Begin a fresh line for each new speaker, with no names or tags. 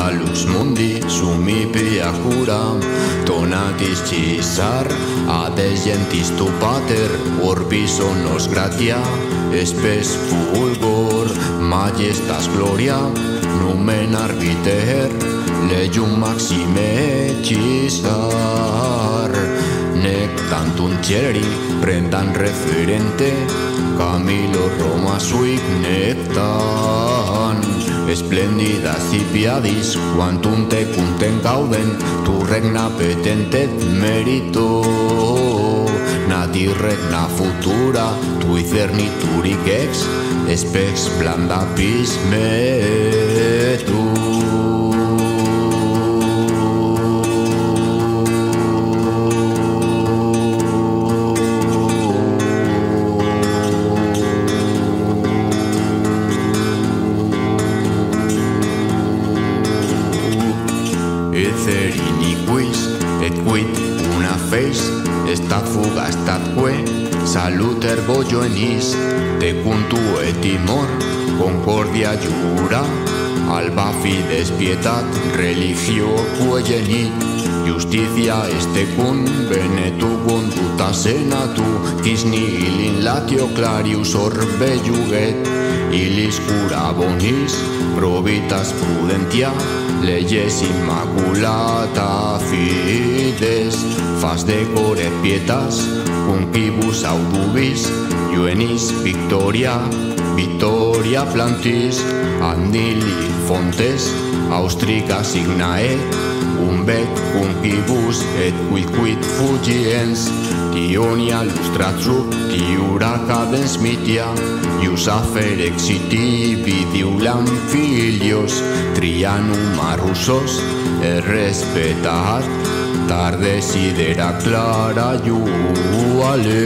Salus mundi sumi cura Donatis cisar Ades gentis tu pater Orbis nos gratia Espes fulgor Majestas gloria Numen arbiter Legium maxime cisar Nec tantum Prendan referente Camilo Roma suic nectan Esplendida zipiadiz, kuantunte kunten gauden, turrek petentet meritu. Nadirrek na futura, tu niturik ex, espex blanda pizmetu. Espex blanda pizmetu. Ether y Niquis, et quit una face, esta fuga está fue, salud ergollo en is, te cuntu concordia yura, alba fides piedad, religio cuelleni, justicia este cun, benetu bondutas senatu, tisni ilin latio clarius orbe juguet, ilis cura bonis, probitas prudentia, leyes immaculata fides, fas de core pietas, Cuncibus audubis, Juenis victoria, Victoria plantis, Andili fontes, Austrica signae, Umbet cuncibus et quid fugiens, Tionia lustratru, Tiura cadens mitia, Ius afer exiti vidiulam filios, Trianum arrusos, respetat, tarde sidera clara yuale